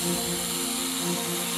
Música